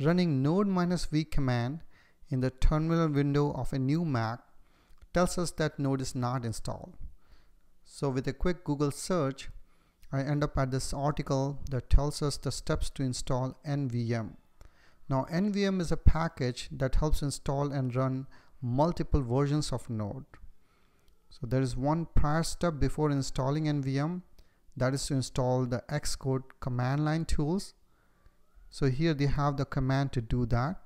Running node minus v command in the terminal window of a new Mac tells us that node is not installed. So with a quick Google search, I end up at this article that tells us the steps to install NVM. Now NVM is a package that helps install and run multiple versions of Node. So there is one prior step before installing NVM that is to install the Xcode command line tools. So here they have the command to do that.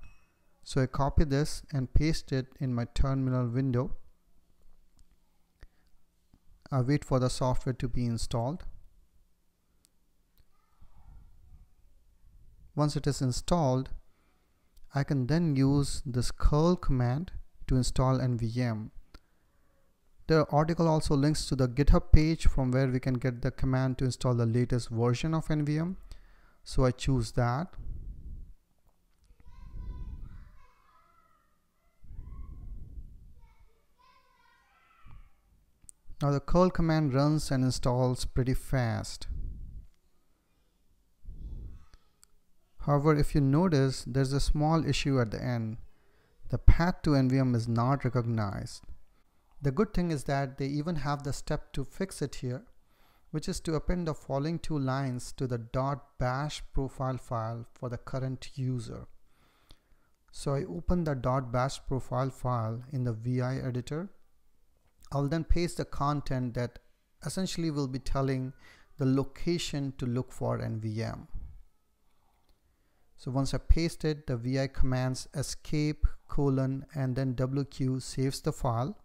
So I copy this and paste it in my terminal window. I wait for the software to be installed. Once it is installed, I can then use this curl command to install NVM. The article also links to the GitHub page from where we can get the command to install the latest version of NVM. So I choose that. Now the curl command runs and installs pretty fast. However, if you notice, there's a small issue at the end. The path to NVM is not recognized. The good thing is that they even have the step to fix it here, which is to append the following two lines to the .bash profile file for the current user. So I open the .bash profile file in the VI editor I'll then paste the content that essentially will be telling the location to look for NVM. So once I paste it, the VI commands escape colon and then WQ saves the file.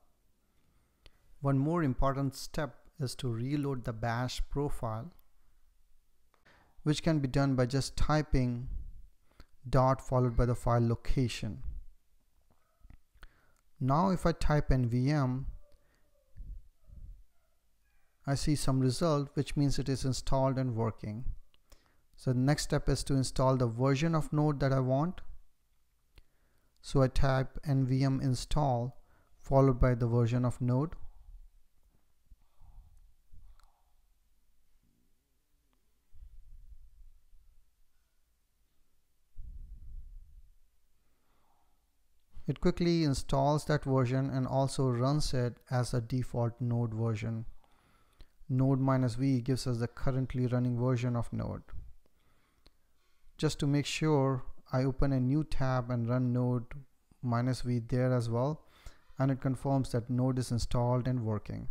One more important step is to reload the bash profile, which can be done by just typing dot followed by the file location. Now if I type NVM, I see some result which means it is installed and working. So the next step is to install the version of node that I want. So I type nvm install followed by the version of node. It quickly installs that version and also runs it as a default node version node minus v gives us the currently running version of node. Just to make sure I open a new tab and run node minus v there as well and it confirms that node is installed and working.